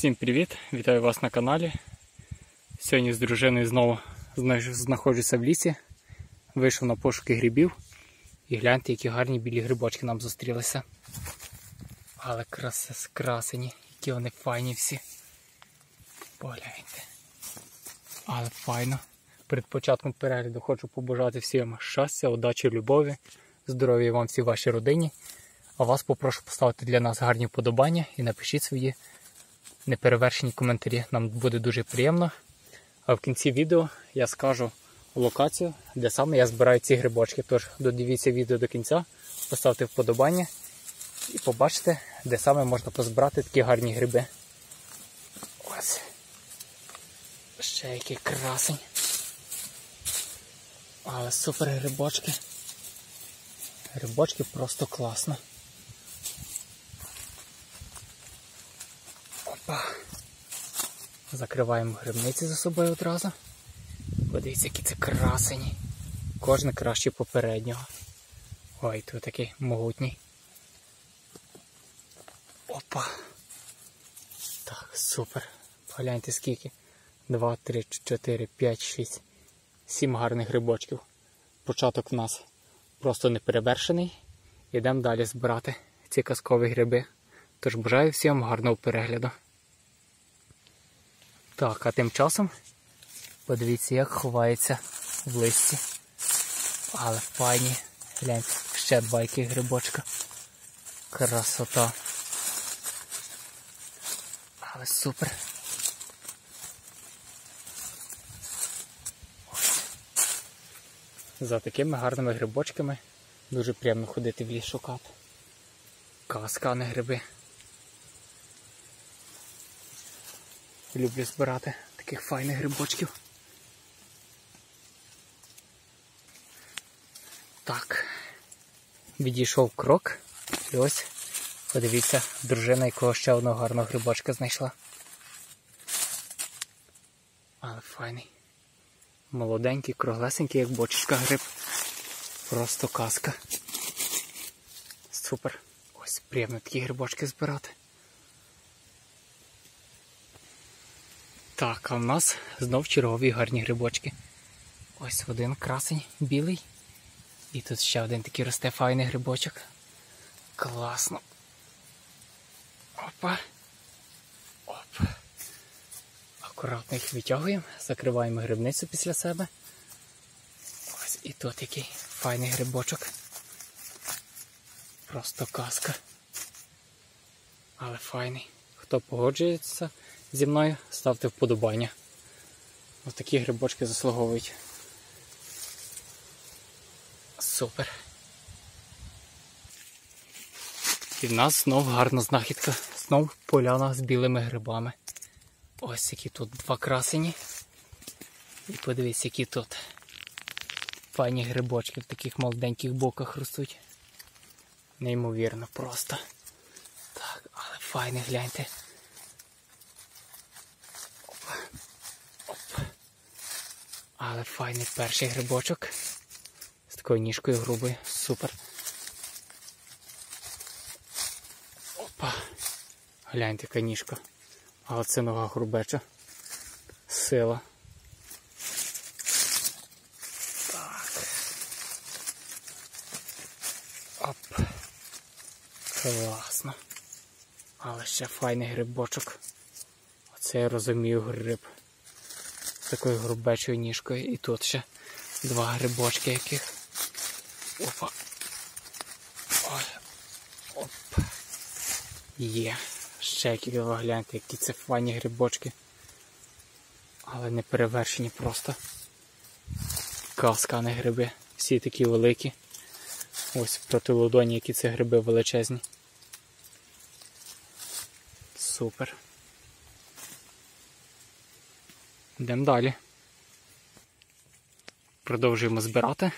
Всім привіт! Вітаю вас на каналі. Сьогодні з дружиною знову знаходжуся в лісі. Вийшов на пошуки грибів. І гляньте, які гарні білі грибочки нам зустрілися. Але краси скрасені, які вони файні всі. Погляньте. Але файно. Перед початком перегляду хочу побажати всім щастя, удачі, любові, здоров'я вам всій вашій родині. А вас попрошу поставити для нас гарні вподобання і напишіть свої неперевершені коментарі. Нам буде дуже приємно. А в кінці відео я скажу локацію, де саме я збираю ці грибочки. Тож додивіться відео до кінця, поставте вподобання і побачите, де саме можна позбирати такі гарні гриби. Ось. Ще який красень. Але супер грибочки. Грибочки просто класно. Закриваємо грибниці за собою одразу. Подивіться, які це красені. Кожен краще попереднього. Ой, тут такий могутній. Опа. Так, супер. Погляньте скільки. Два, три, чотири, п'ять, шість. Сім гарних грибочків. Початок в нас просто неперевершений. Йдемо далі збирати ці казкові гриби. Тож бажаю всім гарного перегляду. Так, а тим часом подивіться, як ховається в листі. Але файні. Гляньте, ще два яких грибочка. Красота. Але супер. За такими гарними грибочками дуже приємно ходити в ліс шукати. Казка, а не гриби. Люблю збирати таких файних грибочків. Так, відійшов крок. І ось, подивіться, дружина якого ще одного гарного грибочка знайшла. Але файний. Молоденький, круглесенький, як бочечка гриб. Просто казка. Супер. Ось приємно такі грибочки збирати. Так, а в нас знов чергові гарні грибочки. Ось один красень білий. І тут ще один такий росте файний грибочок. Класно. Опа. Оп. Акуратно їх витягуємо, закриваємо грибницю після себе. Ось і тут який файний грибочок. Просто казка. Але файний. Хто погоджується зі мною, ставте вподобання. Ось такі грибочки заслуговують. Супер. І в нас знов гарна знахідка. Знов поляна з білими грибами. Ось які тут два красені. І подивіться, які тут файні грибочки в таких молоденьких боках ростуть. Неймовірно просто. Так, але файний, гляньте. Опа. Опа. Але файний перший грибочок. З такою ніжкою грубою. Супер. Опа. Гляньте, яка ніжка. Але це нога грубеча. Сила. Так. Оп. Класно. Але ще файний грибочок. Оце я розумію гриб. Такою грубечою ніжкою. І тут ще два грибочки яких. Опа. Оп. Є. Ще ви гляньте, які це файні грибочки. Але не перевершені просто. Казка, не гриби. Всі такі великі. Ось проти ладоні, які це гриби величезні. Супер. Йдемо далі. Продовжуємо збирати.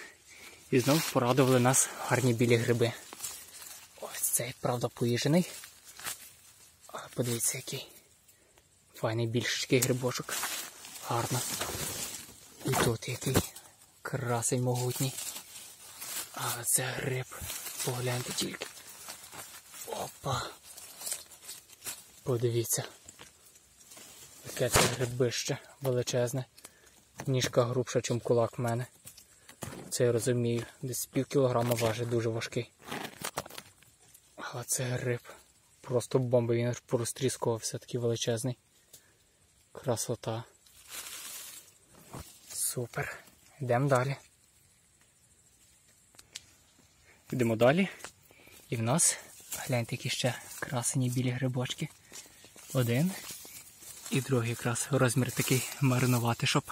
І знову порадували нас гарні білі гриби. Ось цей, правда, поїжений. Але подивіться, який файний більший грибочок. Гарно. І тут який красень могутній. Але це гриб. Погляньте тільки. Опа. Подивіться. Яке це грибище величезне. Ніжка грубша, ніж кулак в мене. Це я розумію. Десь пів кілограма важить, дуже важкий. Але це гриб. Просто бомба, він аж порозтріскувався, такий величезний. Красота. Супер. Йдемо далі. Йдемо далі. І в нас, гляньте, які ще красені білі грибочки. Один. І другий якраз розмір такий маринувати, щоб.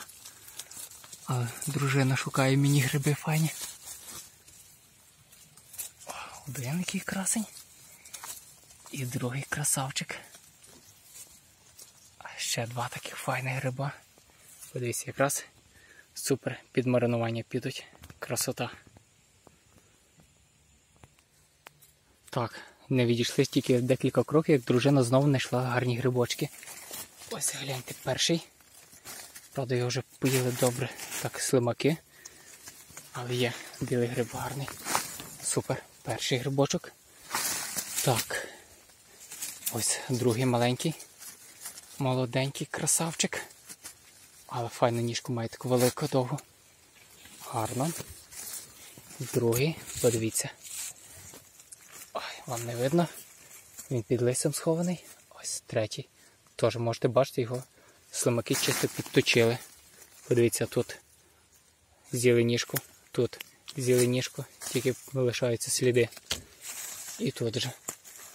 Але дружина шукає мені гриби файні. Один який красень. І другий красавчик. А ще два таких файних гриба. Подивіться, якраз супер під маринування підуть. Красота. Так, не відійшли тільки декілька кроків, як дружина знову знайшла гарні грибочки. Ось гляньте перший. Правда, його вже поїли добре, так, слимаки. Але є білий гриб гарний. Супер. Перший грибочок. Так. Ось другий маленький. Молоденький красавчик. Але файну ніжку має таку велику довгу. Гарно. Другий, подивіться. Ой, вам не видно. Він під листям схований. Ось третій. Теж можете бачити, його слимаки чисто підточили. Подивіться, тут з'їли ніжку, тут з'їли ніжку, тільки лишаються сліди. І тут же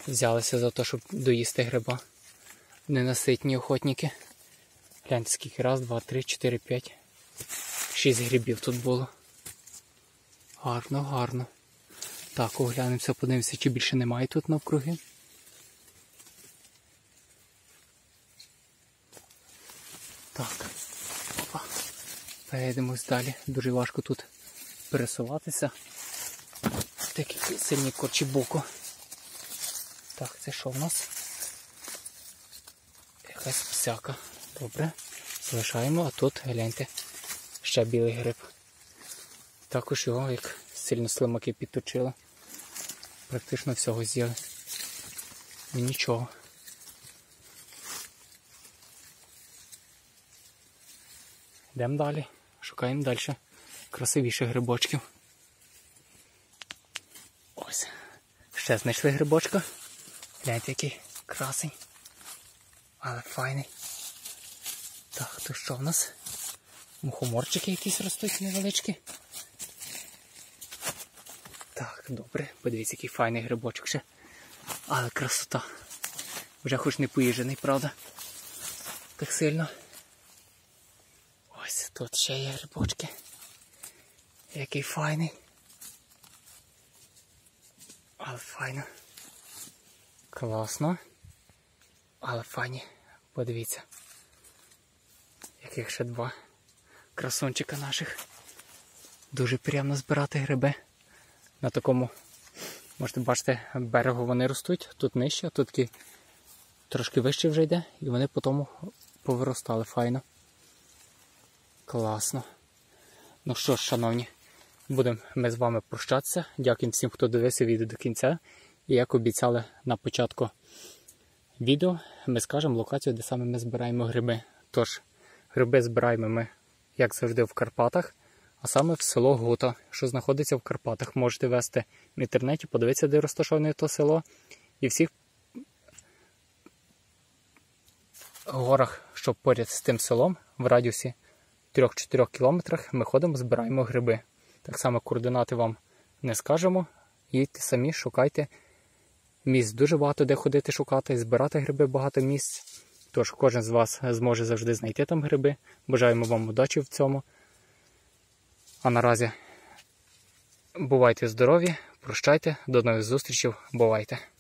взялися за те, щоб доїсти гриба. Ненаситні охотники. Гляньте, скільки раз, два, три, чотири, п'ять. Шість грибів тут було. Гарно, гарно. Так, оглянемося, подивимося, чи більше немає тут навкруги. Перейдемось далі. Дуже важко тут пересуватися. Такі сильні корчі боку. Так, це що в нас? Якась псяка. Добре. Залишаємо, а тут, гляньте, ще білий гриб. Також його як сильно слимаки підточили. Практично всього з'їли. І нічого. Йдемо далі, шукаємо далі красивіших грибочків. Ось. Ще знайшли грибочка. Гляньте, який красень. Але файний. Так, то що в нас? Мухоморчики якісь ростуть невеличкі. Так, добре, подивіться, який файний грибочок ще. Але красота. Вже хоч не поїжений, правда? Так сильно. Тут ще є грибочки. Який файний. Але файно. Класно. Але файні. Подивіться. Яких ще два красунчика наших. Дуже приємно збирати гриби. На такому, можете бачити, берегу вони ростуть, тут нижче, тут трошки вище вже йде, і вони потім повиростали файно. Класно. Ну що ж, шановні, будемо ми з вами прощатися. Дякую всім, хто дивився відео до кінця. І як обіцяли на початку відео, ми скажемо локацію, де саме ми збираємо гриби. Тож, гриби збираємо ми, як завжди, в Карпатах, а саме в село Гута, що знаходиться в Карпатах. Можете вести в інтернеті, подивитися, де розташоване то село. І всіх горах, що поряд з тим селом, в радіусі 3-4 кілометрах ми ходимо, збираємо гриби. Так само координати вам не скажемо. Їдьте самі, шукайте. Місць дуже багато де ходити шукати, збирати гриби багато місць. Тож кожен з вас зможе завжди знайти там гриби. Бажаємо вам удачі в цьому. А наразі бувайте здорові, прощайте, до нових зустрічей, бувайте!